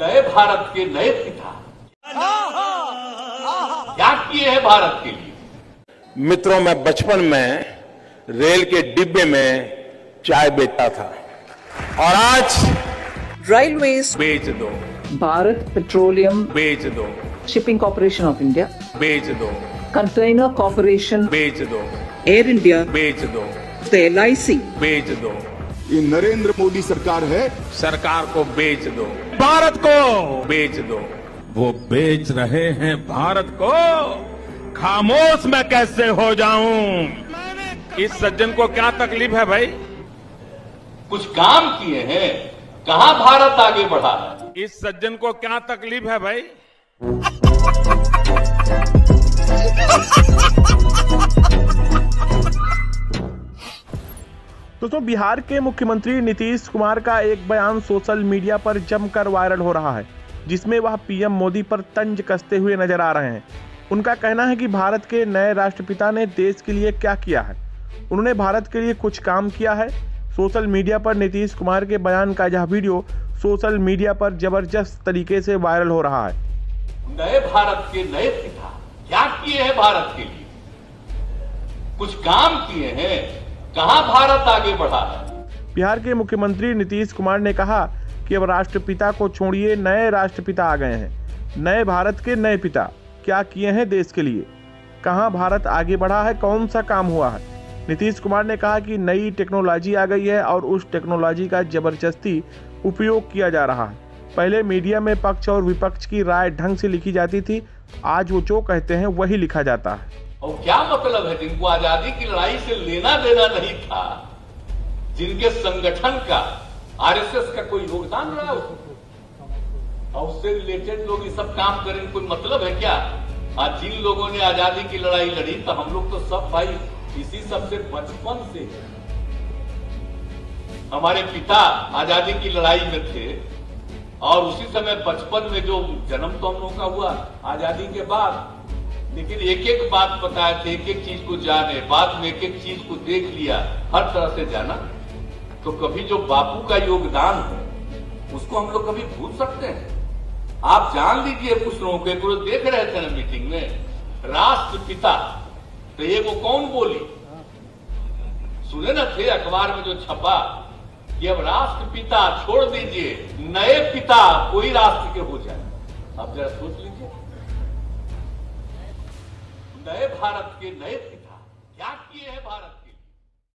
नए भारत के नए पिता क्या किए हैं भारत के लिए? मित्रों मैं बचपन में रेल के डिब्बे में चाय बेचता था। और आज रेलवे बेच दो। भारत पेट्रोलियम बेच दो। शिपिंग कॉरपोरेशन ऑफ़ इंडिया बेच दो। कंटेनर कॉरपोरेशन बेच दो। एयर इंडिया बेच दो। एल आई सी बेच दो। ये नरेंद्र मोदी सरकार है। सरकार को बेच दो। भारत को। बेच दो। वो बेच रहे हैं भारत को। खामोश मैं कैसे हो जाऊँ? इस सज्जन को क्या तकलीफ़ है भाई? कुछ काम किए हैं। कहा भारत आगे बढ़ा? है इस सज्जन को क्या तकलीफ़ है भाई? दोस्तों, बिहार के मुख्यमंत्री नीतीश कुमार का एक बयान सोशल मीडिया पर जमकर वायरल हो रहा है, जिसमें वह पीएम मोदी पर तंज कसते हुए नज़र आ रहे हैं। उनका कहना है कि भारत के नए राष्ट्रपिता ने देश के लिए क्या किया है। उन्होंने भारत के लिए कुछ काम किया है। सोशल मीडिया पर नीतीश कुमार के बयान का यह वीडियो सोशल मीडिया पर ज़बरदस्त तरीके से वायरल हो रहा है। नए भारत के नए पिता क्या किए हैं भारत के लिए? कुछ काम किए हैं? कहा भारत आगे बढ़ा? है बिहार के मुख्यमंत्री नीतीश कुमार ने कहा कि अब राष्ट्रपिता को छोड़िए, नए राष्ट्रपिता आ गए हैं। नए भारत के नए पिता, क्या किए हैं देश के लिए? कहाँ भारत आगे बढ़ा है, कौन सा काम हुआ है? नीतीश कुमार ने कहा कि नई टेक्नोलॉजी आ गई है और उस टेक्नोलॉजी का ज़बरदस्ती उपयोग किया जा रहा है। पहले मीडिया में पक्ष और विपक्ष की राय ढंग से लिखी जाती थी, आज वो जो कहते हैं वही लिखा जाता है। और क्या मतलब है जिनको आज़ादी की लड़ाई से लेना देना नहीं था, जिनके संगठन का, आरएसएस का कोई योगदान रहा और उससे रिलेटेड लोग ये सब काम करें, कोई मतलब है क्या? आज जिन लोगों ने आज़ादी की लड़ाई लड़ी तो हम लोग तो सब भाई इसी सबसे बचपन से हमारे पिता आज़ादी की लड़ाई में थे, और उसी समय बचपन में जो जन्म तो हम लोगों का हुआ, आज़ादी के बाद लेकिन एक एक बात बताए थे एक एक चीज़ को जाने, बाद में एक एक चीज़ को देख लिया, हर तरह से जाना। तो कभी जो बापू का योगदान है, उसको हम लोग कभी भूल सकते हैं? आप जान लीजिए कुछ लोगों को रोज देख रहे थे ना मीटिंग में राष्ट्रपिता तो ये वो कौन बोली? सुने ना थे अखबार में जो छपा, कि अब राष्ट्रपिता छोड़ दीजिए, नए पिता कोई राष्ट्र के हो जाए। आप जरा सोच लीजिए। नए भारत के नए पिता। क्या किए हैं भारत